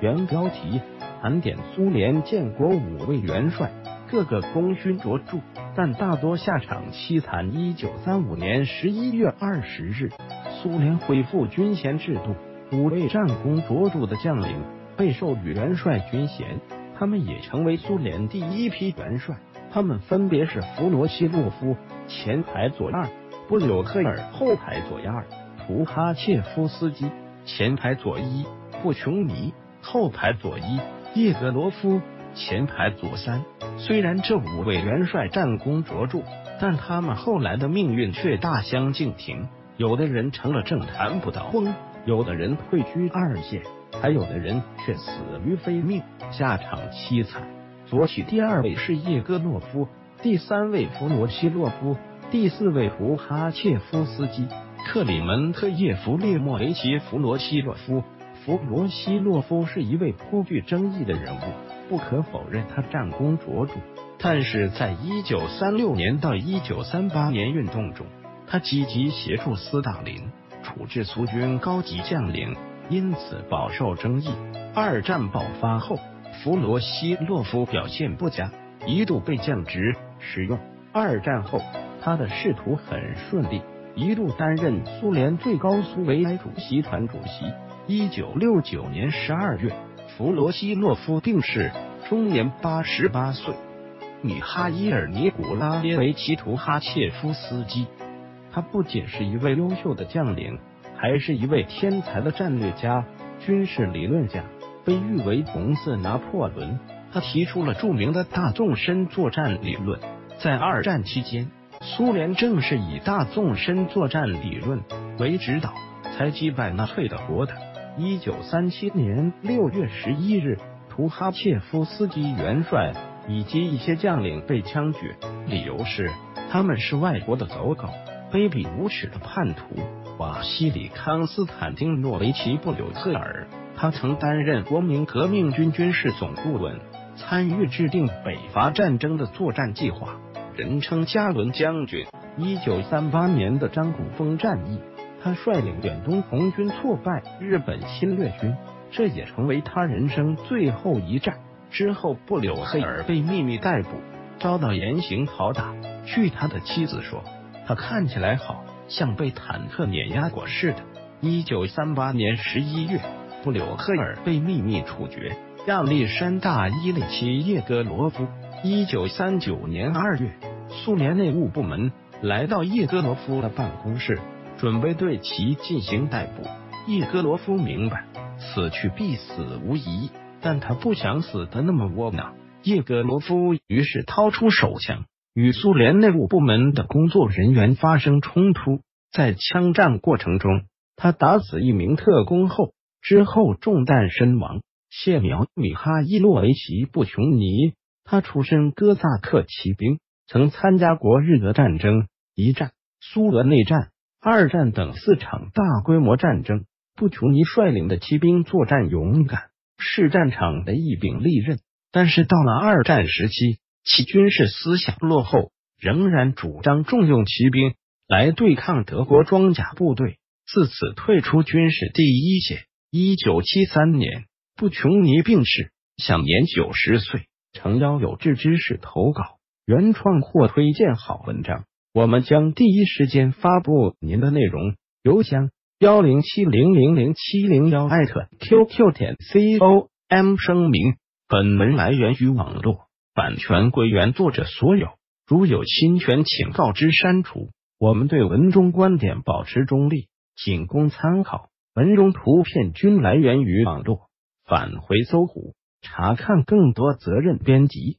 原标题：盘点苏联建国五位元帅，个个功勋卓著，但大多下场凄惨。一九三五年十一月二十日，苏联恢复军衔制度，五位战功卓著的将领被授予元帅军衔，他们也成为苏联第一批元帅。他们分别是弗罗西洛夫（前排左二）、布柳赫尔（后排左二）、图哈切夫斯基（前排左一）、布琼尼（后排左一）、叶格罗夫（前排左三）。虽然这五位元帅战功卓著，但他们后来的命运却大相径庭。有的人成了政坛不倒翁，有的人退居二线，还有的人却死于非命，下场凄惨。左起第二位是叶戈诺夫，第三位弗罗西洛夫，第四位胡哈切夫斯基。克里门特叶夫列莫维奇·弗罗西洛夫。弗罗西洛夫是一位颇具争议的人物，不可否认他战功卓著，但是在一九三六年到一九三八年运动中，他积极协助斯大林处置苏军高级将领，因此饱受争议。二战爆发后。弗罗西洛夫表现不佳，一度被降职使用。二战后，他的仕途很顺利，一度担任苏联最高苏维埃主席团主席。一九六九年十二月，弗罗西洛夫病逝，终年八十八岁。米哈伊尔·尼古拉耶维奇·图哈切夫斯基，他不仅是一位优秀的将领，还是一位天才的战略家、军事理论家。被誉为“红色拿破仑”，他提出了著名的大纵深作战理论。在二战期间，苏联正是以大纵深作战理论为指导，才击败纳粹德国的。一九三七年六月十一日，图哈切夫斯基元帅以及一些将领被枪决，理由是他们是外国的走狗、卑鄙无耻的叛徒。瓦西里康斯坦丁诺维奇布柳特尔。他曾担任国民革命军军事总顾问，参与制定北伐战争的作战计划，人称加伦将军。一九三八年的张古峰战役，他率领远东红军挫败日本侵略军，这也成为他人生最后一战。之后，布柳赫尔被秘密逮捕，遭到严刑拷打。据他的妻子说，他看起来好像被坦克碾压过似的。一九三八年十一月。布柳赫尔被秘密处决，亚历山大伊里奇叶戈罗夫。一九三九年二月，苏联内务部门来到叶戈罗夫的办公室，准备对其进行逮捕。叶戈罗夫明白此去必死无疑，但他不想死的那么窝囊。叶戈罗夫于是掏出手枪，与苏联内务部门的工作人员发生冲突。在枪战过程中，他打死一名特工后。之后中弹身亡。谢苗米哈伊洛维奇布琼尼，他出身哥萨克骑兵，曾参加过日俄战争、一战、苏俄内战、二战等四场大规模战争。布琼尼率领的骑兵作战勇敢，是战场的一柄利刃。但是到了二战时期，其军事思想落后，仍然主张重用骑兵来对抗德国装甲部队，自此退出军事第一线。一九七三年，布琼尼病逝，享年九十岁。诚邀有志之士投稿原创或推荐好文章，我们将第一时间发布您的内容。邮箱：幺零七零零零七零幺艾特 QQ 点 com。声明：本文来源于网络，版权归原作者所有，如有侵权，请告知删除。我们对文中观点保持中立，仅供参考。文中图片均来源于网络，返回搜狐查看更多责任编辑。